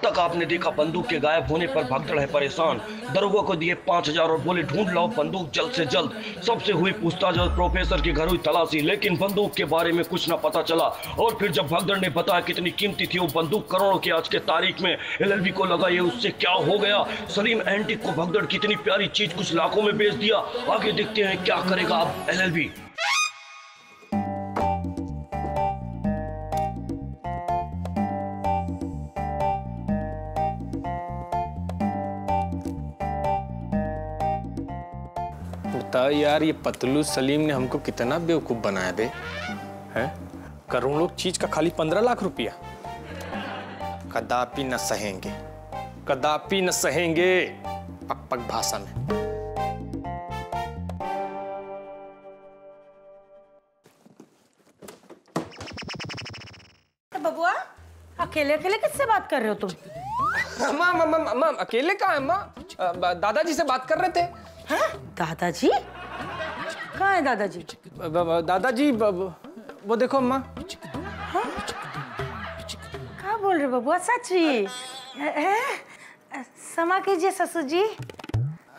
तक आपने देखा बंदूक के गायब होने पर भगदड़ है परेशान। दरोगा को दिए पाँच हज़ार और बोले, ढूंढ लाओ बंदूक जल्द से जल्द। सबसे हुई पूछताछ और प्रोफेसर के घर हुई तलाशी, लेकिन बंदूक के बारे में कुछ ना पता चला। और फिर जब भगदड़ ने बताया कितनी कीमती थी वो बंदूक, करोड़ों की आज के तारीख में एलएलबी को लगा, ये उससे क्या हो गया? सलीम एंटिक को भगदड़ कितनी प्यारी चीज़ कुछ लाखों में बेच दिया। आगे देखते हैं क्या करेगा अब एलएलबी। बता यार ये पतलू सलीम ने हमको कितना बेवकूफ़ बनाया बे हैं? करोड़ों चीज़ का खाली पंद्रह लाख रुपया। कदापि न सहेंगे। कदापि न सहेंगे। पक पक भाषा में। बबुआ अकेले अकेले किससे बात कर रहे हो तुम? अम्मा अम्मा अम्मा अम्मा, अकेले कहा है अम्मा? दादाजी से बात कर रहे थे। दादाजी? कहाँ है दादाजी? दादाजी वो देखो अम्मा। कहाँ बोल रहे हो बबुआ सच क्षमा कीजिए ससुर जी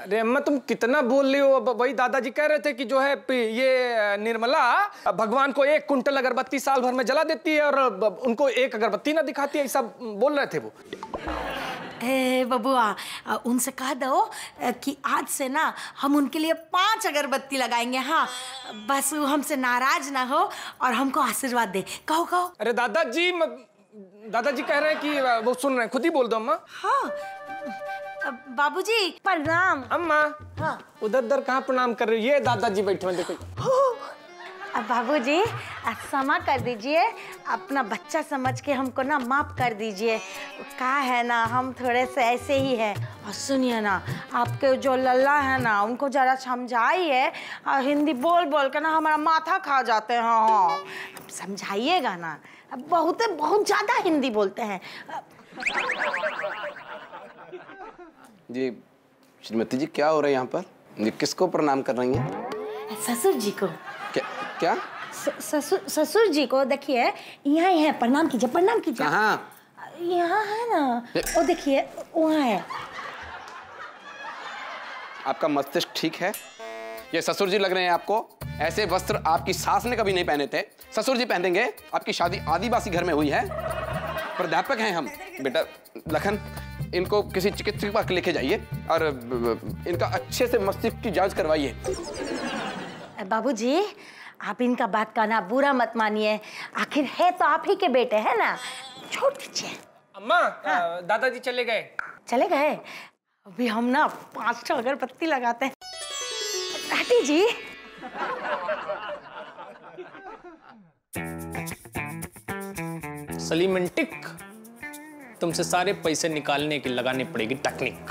अरे अम्मा तुम कितना बोल रही हो? वही दादाजी कह रहे थे कि जो है ये निर्मला भगवान को एक कुंटल अगरबत्ती साल भर में जला देती है और उनको एक अगरबत्ती ना दिखाती है ऐसा बोल रहे थे वो। ए बबुआ उनसे कह दो कि आज से ना हम उनके लिए पाँच अगरबत्ती लगाएँगे हाँ। बस वो हमसे नाराज़ ना हो और हमको आशीर्वाद दे। कहो कहो। अरे दादाजी म- दादाजी कह रहे हैं कि वो सुन रहे हैं खुद ही बोल दो अम्मा। हाँ। बाबूजी प्रणाम। अम्मा हाँ। उधर उधर कहाँ प्रणाम कर रही हो? ये दादाजी बैठे हैं देखो। अब बाबूजी अब क्षमा कर दीजिए। अपना बच्चा समझ के हमको ना माफ़ कर दीजिए। का है ना हम थोड़े से ऐसे ही हैं। और सुनिए ना आपके जो लल्ला है ना उनको जरा समझाइए। और हिंदी बोल बोल के ना हमारा माथा खा जाते हैं हाँ अब समझाइएगा ना। अब बहुत बहुत ज़्यादा हिंदी बोलते हैं। जी श्रीमती जी क्या हो रहा है यहाँ पर? किसको प्रणाम कर रही हैं? ससुर जी को। क्या? ससुर ससुर जी को देखिए यहाँ है प्रणाम कीजिए प्रणाम कीजिए। कहाँ? यहाँ है ना। वो देखिए वहाँ है। आपका मस्तिष्क ठीक है? ये ससुर जी लग रहे हैं आपको। ऐसे वस्त्र आपकी सास ने कभी नहीं पहने थे। ससुर जी पहनेंगे आपकी शादी आदिवासी घर में हुई है। प्राध्यापक हैं हम। बेटा लखन इनको किसी चिकित्सक के पास लेके जाइए और इनका अच्छे से मस्तिष्क की जाँच करवाइए। बाबूजी आप इनका बात का ना बुरा मत मानिए। आखिर है तो आप ही के बेटे है ना? छोड़ दीजिए। अम्मा अ, दादाजी चले गए। चले गए? अभी हम ना पाँच छह अगरबत्ती लगाते हैं। टाटी जी। सलीमेंटिक तुमसे सारे पैसे निकालने की लगानी पड़ेगी टेक्निक।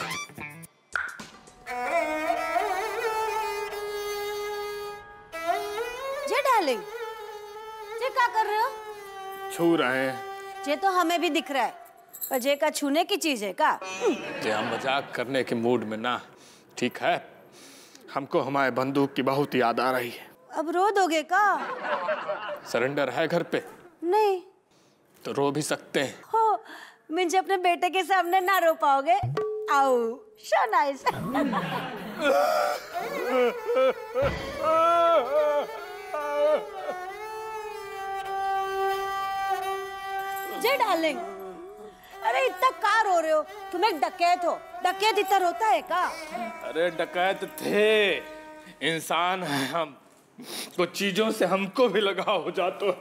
छू रहे हैं। जे तो हमें भी दिख रहा है पर जे का छूने की चीज़ है का? जे हम मज़ाक करने के मूड में ना ठीक है? हमको हमारे बंदूक की बहुत याद आ रही है। अब रो दोगे का? सरेंडर है घर पे? नहीं। तो रो भी सकते हैं। हो मिंज अपने बेटे के सामने ना रो पाओगे? आओ शो नाइस तुम एक डकैत हो। डकैत इतना रोता है का अरे डकैत थे। इंसान है हम। कुछ चीज़ों से हमको भी लगाव हो जाता है।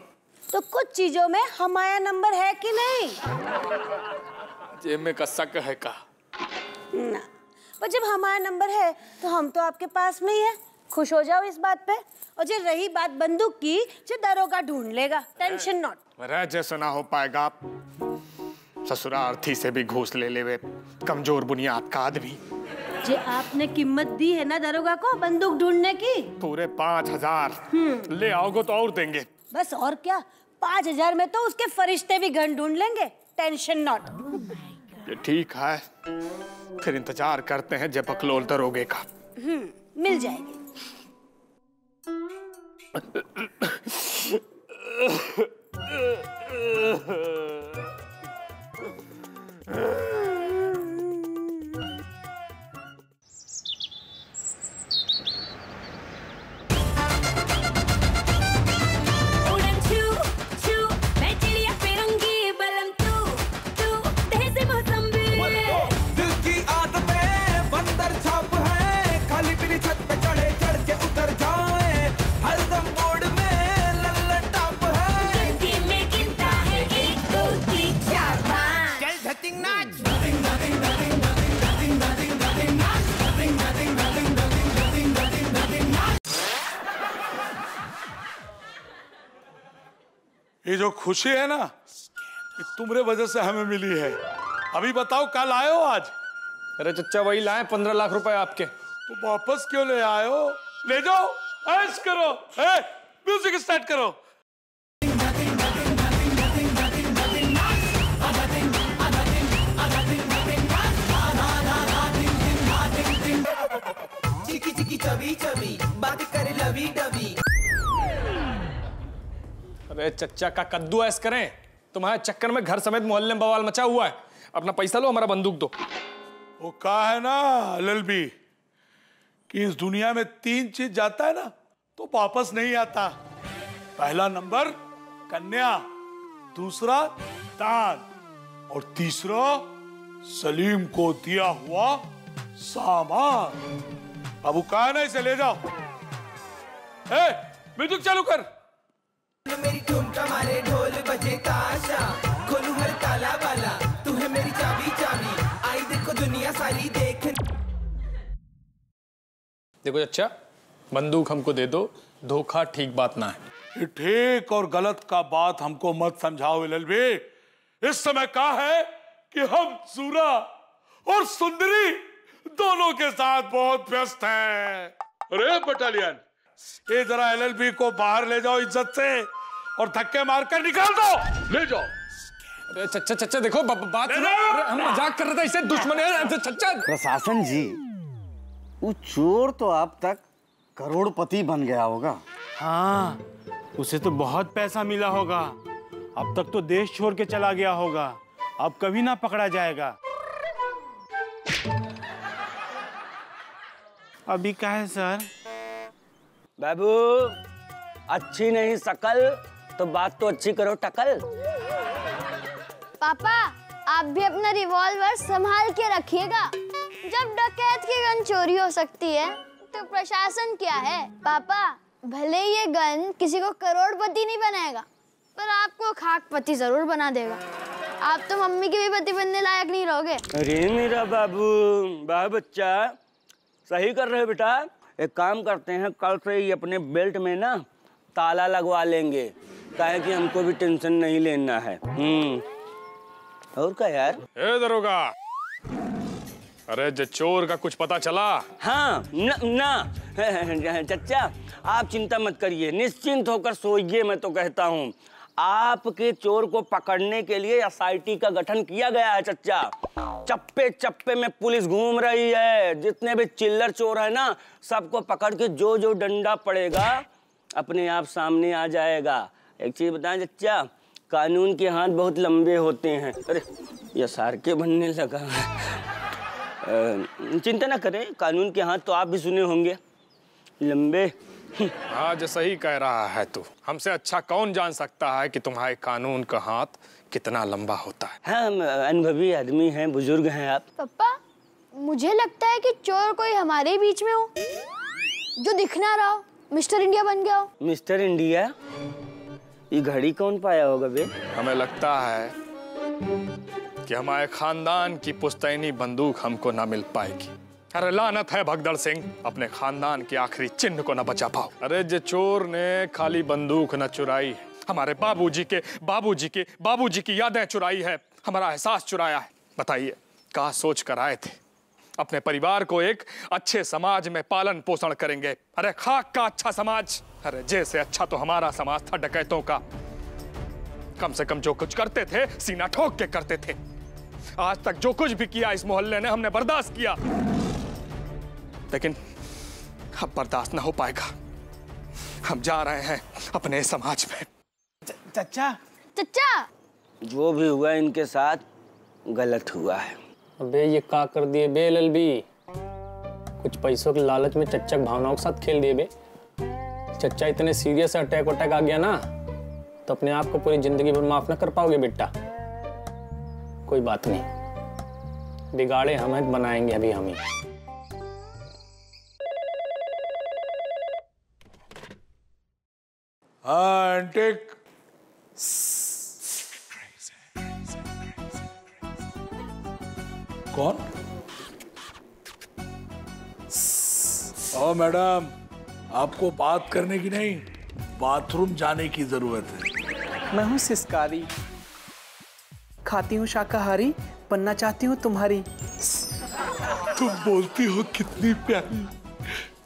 तो कुछ चीज़ों में हमारा नंबर है कि नहीं? जेब में का शक है का? ना। पर जब हमारा नंबर है तो हम तो आपके पास में ही है। खुश हो जाओ इस बात पे। और जो रही बात बंदूक की जो दरोगा ढूंढ लेगा। टेंशन नॉट जैसा ना हो पाएगा आप। ससुरार्थी से भी घूस ले ले वे कमज़ोर बुनियाद का आदमी। जो आपने कीमत दी है ना दरोगा को बंदूक ढूँढने की? पूरे पाँच हज़ार। ले आओगे तो और देंगे। बस और क्या? पाँच हज़ार में तो उसके फरिश्ते भी घन ढूंढ लेंगे। टेंशन नॉट ये ठीक है। फिर इंतज़ार करते हैं जब अकलोल दरोगे का। मिल जाएगी। Ah! खुशी है ना ये तुम्हारे वजह से हमें मिली है। अभी बताओ कल आए हो आज? अरे चच्चा वही लाए पंद्रह लाख रुपए आपके। तो वापस क्यों ले आए हो? ले जाओ ऐश करो ए, म्यूज़िक स्टार्ट करो। चिकी चिकी चबी चबी बात करे लवी डबी। अरे चच्चा का कद्दू ऐस करें। तुम्हारे चक्कर में घर समेत मोहल्ले में बवाल मचा हुआ है। अपना पैसा लो, हमारा बंदूक दो। वो कहा है ना ललबी कि इस दुनिया में तीन चीज़ जाता है ना तो वापस नहीं आता। पहला नंबर, कन्या, दूसरा, दान, और तीसरा, सलीम को दिया हुआ सामान। अब कहा ना, इसे ले जाओ। ए चालू कर। मेरी ठुमका मारे ढोल बजे ताशा। खोलू हर ताला वाला तू है मेरी चाबी चाबी। आई देखो दुनिया सारी देख। देखो चच्चा बंदूक हमको दे दो धोखा ठीक बात ना है। ठीक और गलत का बात हमको मत समझाओ ललबी इस समय कहा है कि हम सूरा और सुंदरी दोनों के साथ बहुत व्यस्त हैं। अरे बटालियन ये जरा एलएलबी को बाहर ले जाओ इज़्ज़त से। और धक्के मारकर निकाल दो। ले जाओ। अरे चच्चा चच्चा देखो ब- बात सुनो। हम मज़ाक कर रहे थे इससे दुश्मन है चच्चा प्रशासन जी वो चोर तो अब तक करोड़पति बन गया होगा। हाँ उसे तो बहुत पैसा मिला होगा। अब तक तो देश छोड़ के चला गया होगा। अब कभी ना पकड़ा जाएगा। अभी क्या है सर? बाबू अच्छी नहीं सकल। तो बात तो अच्छी करो टकल। पापा आप भी अपना रिवॉल्वर संभाल के रखिएगा। जब डकैत की गन चोरी हो सकती है तो प्रशासन क्या है? पापा भले ये गन किसी को करोड़पति नहीं बनाएगा पर आपको खाकपति ज़रूर बना देगा। आप तो मम्मी के भी पति बनने लायक नहीं रहोगे। अरे मेरा बाबू वाह बच्चा। सही कर रहे हो बेटा। एक काम करते हैं कल से ही अपने बेल्ट में ना ताला लगवा लेंगे। ताकि कि हमको भी टेंशन नहीं लेना है। हम्म। और क्या यार? ए दरोगा। अरे जो चोर का कुछ पता चला? हाँ न, ना। चचा आप चिंता मत करिए निश्चिंत होकर सोइए मैं तो कहता हूँ। आपके चोर को पकड़ने के लिए एसआईटी का गठन किया गया है चच्चा चप्पे चप्पे में पुलिस घूम रही है। जितने भी चिल्लर चोर है ना सबको पकड़ के जो जो डंडा पड़ेगा अपने आप सामने आ जाएगा। एक चीज़ बताएँ चच्चा कानून के हाथ बहुत लंबे होते हैं। अरे ये सार के बनने लगा। चिंता ना करें कानून के हाथ तो आप भी सुने होंगे। लंबे। आज सही कह रहा है तू। हमसे अच्छा कौन जान सकता है कि तुम्हारे कानून का हाथ कितना लंबा होता है? हाँ हम अनुभवी आदमी हैं बुज़ुर्ग हैं आप। पापा मुझे लगता है कि चोर कोई हमारे बीच में हो। जो दिख ना रहा हो मिस्टर इंडिया बन गया हो। Mister India? ये घड़ी कौन पाया होगा बे? हमें लगता है कि हमारे खानदान की पुश्तैनी बंदूक हमको ना मिल पाएगी। अरे लानत है भगदड़ सिंह, अपने खानदान के आखिरी चिन्ह को ना बचा पाओ। अरे जे चोर ने खाली बंदूक न चुराई है, हमारे बाबूजी के बाबूजी के, बाबूजी की यादें चुराई है, हमारा एहसास चुराया है। बताइए, कहा सोच कर आए थे? अपने परिवार को एक अच्छे समाज में पालन पोषण करेंगे। अरे खाक का अच्छा समाज। अरे जैसे अच्छा तो हमारा समाज था डकैतों का। कम से कम जो कुछ करते थे सीना ठोक के करते थे। आज तक जो कुछ भी किया इस मोहल्ले ने हमने बर्दाश्त किया। लेकिन अब बर्दाश्त ना हो पाएगा। हम जा रहे हैं अपने समाज में। चचा। चचा। जो भी हुआ इनके साथ गलत हुआ है। अबे ये का कर दिए बे, ललबी? कुछ पैसों के लालच में चच्चा भावनाओं के साथ खेल दिए बे। चच्चा इतने सीरियस अटैक वटैक आ गया ना तो अपने आप को पूरी ज़िंदगी भर माफ़ ना कर पाओगे बेटा। कोई बात नहीं। बिगाड़े हमें बनाएँगे अभी हम ही। हाँ कौन? ओ मैडम आपको बात करने की नहीं बाथरूम जाने की ज़रूरत है। मैं हूँ सिस्कारी। खाती हूँ शाकाहारी बनना चाहती हूँ तुम्हारी। तुम बोलती हो कितनी प्यारी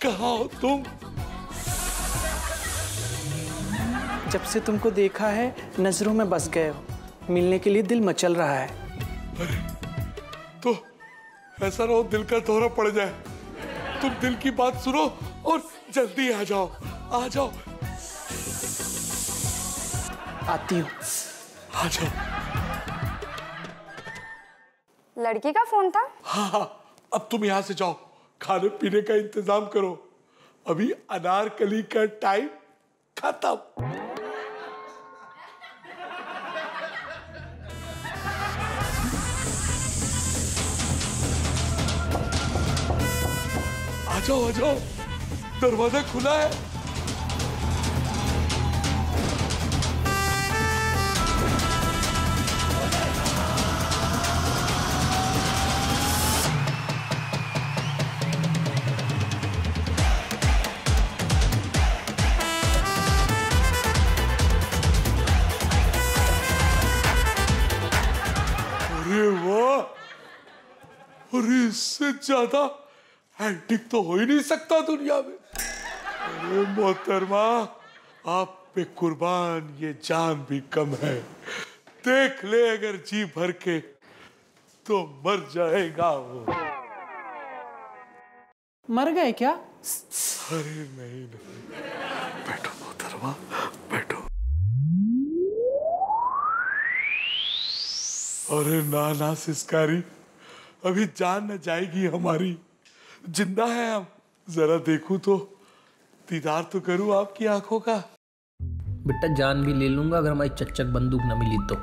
कहा हो तुम? जब से तुमको देखा है नज़रों में बस गए हो। मिलने के लिए दिल मचल रहा है। तो ऐसा ना हो दिल का दौरा पड़ जाए। तुम दिल की बात सुनो और जल्दी आ जाओ आ जाओ। आती हूँ। आ जाओ। लड़की का फ़ोन था? हाँ हाँ अब तुम यहाँ से जाओ खाने पीने का इंतज़ाम करो। अभी अनारकली का टाइम खत्म। आ जाओ आ जाओ दरवाज़ा खुला है। अरे अरे इससे ज़्यादा एंटिक तो हो ही नहीं सकता दुनिया में। अरे मोहतरमा आप पे कुर्बान ये जान भी कम है। देख ले अगर जी भर के तो मर जाएगा वो। मर गए क्या? अरे नहीं नहीं। बैठो मोहतरमा बैठो। अरे ना ना सिस्कारी। अभी जान न जाएगी हमारी। ज़िंदा है आप जरा देखूँ तो। दीदार तो करूँ आपकी आँखों का। बेटा जान भी ले लूँगा अगर हमारी चच्चक बंदूक न मिली तो।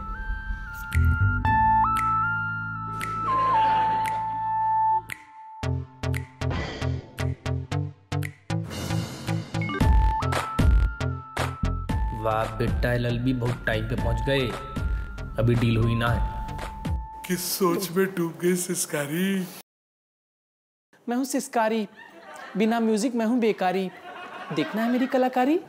वाह बेटा एलएलबी बहुत टाइम पे पहुँच गए। अभी डील हुई ना है। किस सोच में डूब गई सिस्कारी? मैं हूँ सिस्कारी। बिना म्यूज़िक मैं हूँ बेकारी। देखना है मेरी कलाकारी।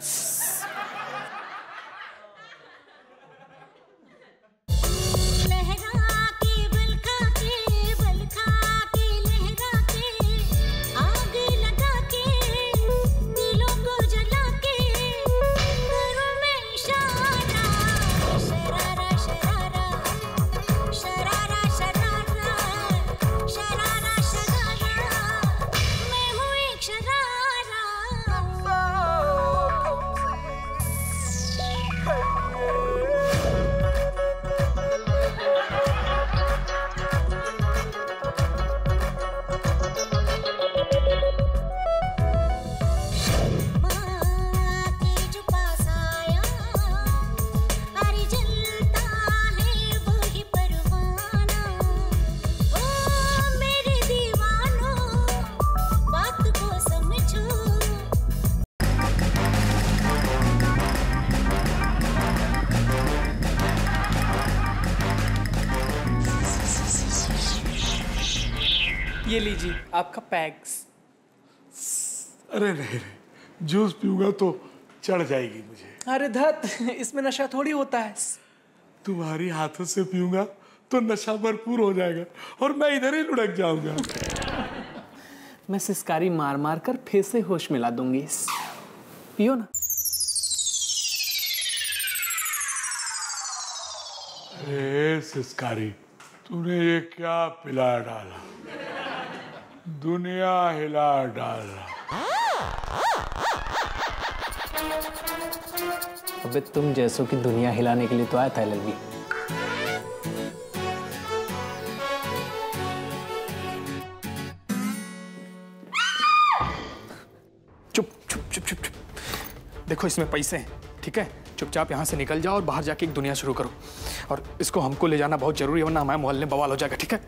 ये लीजिए आपका पैक्स। अरे नहीं नहीं जूस पीऊँगा तो चढ़ जाएगी मुझे। अरे धत इसमें नशा थोड़ी होता है। तुम्हारी हाथों से पीऊँगा तो नशा भरपूर हो जाएगा और मैं इधर ही लुढ़क जाऊँगा। मैं सिस्कारी मार मार कर फिर से होश मिला दूँगी। पियो ना। अरे सिस्कारी तूने ये क्या पिला डाला दुनिया हिला डाला। अबे तुम जैसों की दुनिया हिलाने के लिए तो आया था एलएलबी चुप चुप चुप चुप चुप। देखो इसमें पैसे हैं ठीक है? चुपचाप यहाँ से निकल जाओ और बाहर जाके एक दुनिया शुरू करो। और इसको हमको ले जाना बहुत ज़रूरी है वरना हमारे मोहल्ले में बवाल हो जाएगा ठीक है?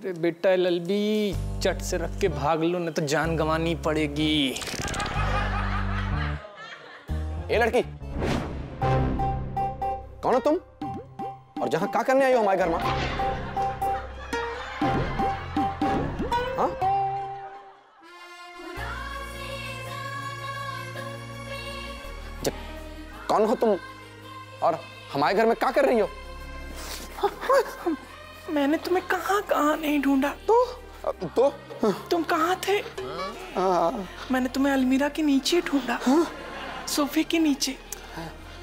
अरे बेटा ललबी चट से रख के भाग लो नहीं तो जान गंवानी पड़ेगी। ए लड़की। कौन हो तुम? और जहाँ क्या करने आई हो हमारे घर में? हाँ? कौन हो तुम? और हमारे घर में क्या कर रही हो? मैंने तुम्हें कहाँ कहाँ नहीं ढूंढा? तो? तो? तुम कहाँ थे? मैंने तुम्हें अलमीरा के नीचे ढूंढा। सोफे के नीचे।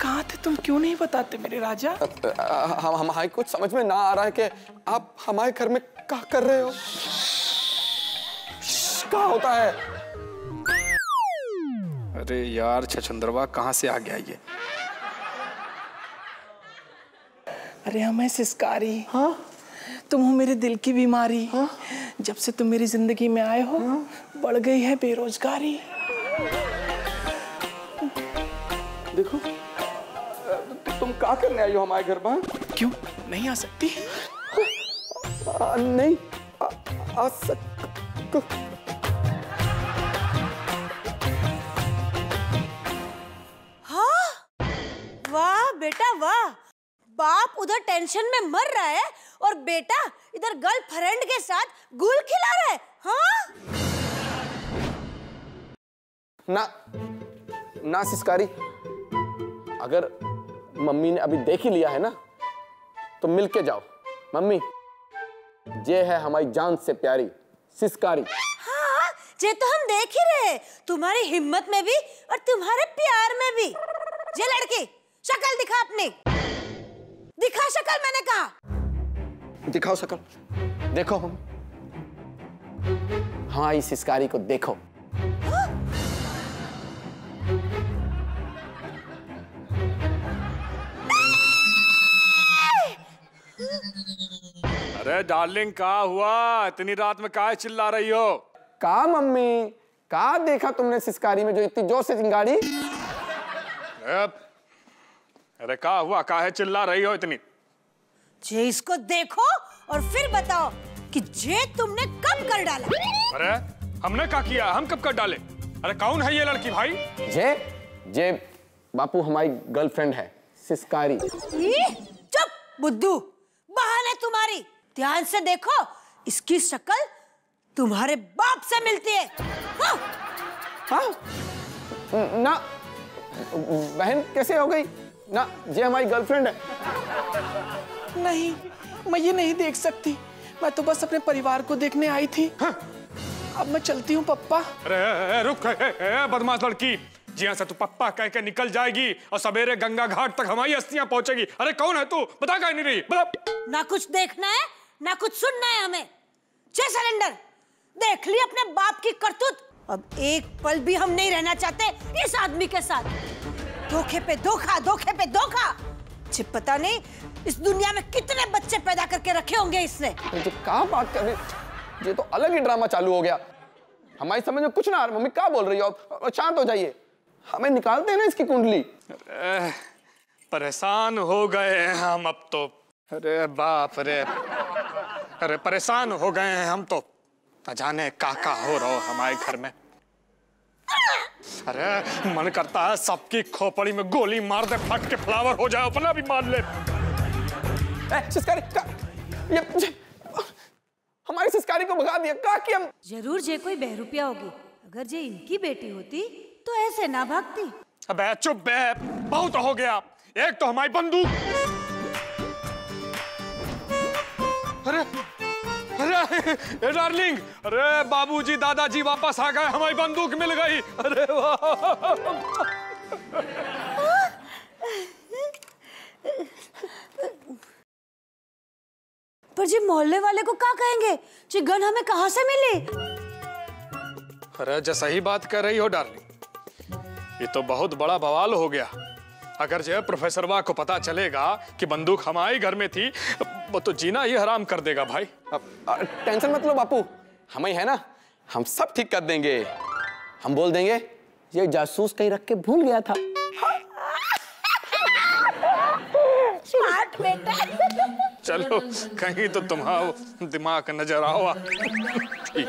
कहाँ थे तुम क्यों नहीं बताते मेरे राजा? हम हमारे कुछ समझ में ना आ रहा है कि आप हमारे घर में क्या कर रहे हो? क्या होता है? अरे यार छछंदरवा कहाँ से आ गया ये? अरे हमें सिस्कारी। हाँ? तुम हो मेरे दिल की बीमारी। हाँ? जब से तुम मेरी ज़िंदगी में आए हो हाँ? बढ़ गई है बेरोजगारी। देखो तुम क्या करने आई हो हमारे घर में क्यों? नहीं आ सकती? आ, नहीं आ, आ सक हाँ? वाह बेटा वाह। बाप उधर टेंशन में मर रहा है। और बेटा इधर गर्लफ्रेंड के साथ गुल खिला रहा है हाँ? ना ना सिस्कारी। अगर मम्मी ने अभी देख ही लिया है ना तो मिल के जाओ। मम्मी ये है हमारी जान से प्यारी सिस्कारी। हाँ ये तो हम देख ही रहे तुम्हारी हिम्मत में भी और तुम्हारे प्यार में भी। ये लड़की शक्ल दिखा अपनी। दिखा शक्ल मैंने कहा। दिखाओ शकल। देखो हम। हाँ इस सिस्कारी को देखो। अरे डार्लिंग का हुआ? इतनी रात में काहे चिल्ला रही हो? का मम्मी? का देखा तुमने सिस्कारी में जो इतनी ज़ोर से चिंगारी? अरे अरे का हुआ? काहे चिल्ला रही हो इतनी? जे इसको देखो और फिर बताओ कि जे तुमने कब कर डाला। अरे हमने क्या किया? हम कब कर डाले? अरे कौन है ये लड़की भाई? जे जे बापू हमारी गर्लफ्रेंड है सिस्कारी। चुप बुद्धू बहाने तुम्हारी। ध्यान से देखो इसकी शक्ल तुम्हारे बाप से मिलती है। हाँ? हाँ? ना बहन कैसे हो गई? ना जे हमारी गर्लफ्रेंड है। नहीं मैं ये नहीं देख सकती। मैं तो बस अपने परिवार को देखने आई थी। अब मैं चलती हूँ पप्पा। अरे रुक बदमाश लड़की। जिया से तू पप्पा कह के निकल जाएगी और सवेरे गंगा घाट तक हमारी अस्थियाँ पहुंचेगी। अरे कौन है तू? बता कहीं नहीं रही। बता। ना कुछ देखना है ना कुछ सुनना है हमें। जय सरेंडर। देख ली अपने बाप की करतूत। अब एक पल भी हम नहीं रहना चाहते इस आदमी के साथ। धोखे पे धोखा धोखे पे धोखा। जी पता नहीं इस दुनिया में कितने बच्चे पैदा करके रखे होंगे इसने। तो कहा बात कर रही ये तो अलग ही ड्रामा चालू हो गया। हमारी समझ में कुछ ना आ रहा मम्मी क्या बोल रही हो? आप शांत हो जाइए। हमें निकालते हैं ना इसकी कुंडली। परेशान हो गए हैं हम अब तो। अरे बाप रे। अरे परेशान हो गए हैं हम तो। न जाने का का हो रहा हमारे घर में। अरे मन करता है सबकी खोपड़ी में गोली मार दे फट के फ्लावर हो जाए अपना भी मार ले। ए, सिस्कारी का, ये, ये, हमारी सिस्कारी को भगा दिया का कि हम ज़रूर जे कोई बहरूपिया होगी। अगर जे इनकी बेटी होती तो ऐसे ना भागती। अबे चुप बे बहुत हो गया। एक तो हमारी बंदूक। अरे अरे डार्लिंग अरे बाबूजी दादाजी वापस आ गए हमारी बंदूक मिल गई। अरे पर जी मोहल्ले वाले को क्या कहेंगे? जी गन हमें कहाँ से मिली? अरे जैसा ही बात कर रही हो डार्लिंग ये तो बहुत बड़ा बवाल हो गया। अगर जो है प्रोफेसर वाह को पता चलेगा कि बंदूक हमारे घर में थी वो तो जीना ही हराम कर देगा भाई। टेंशन मत लो बापू। हमें है ना हम सब ठीक कर देंगे। हम बोल देंगे ये जासूस कहीं रख के भूल गया था। स्मार्ट बेटा। चलो कहीं तो तुम्हारा दिमाग नज़र आओ ठीक।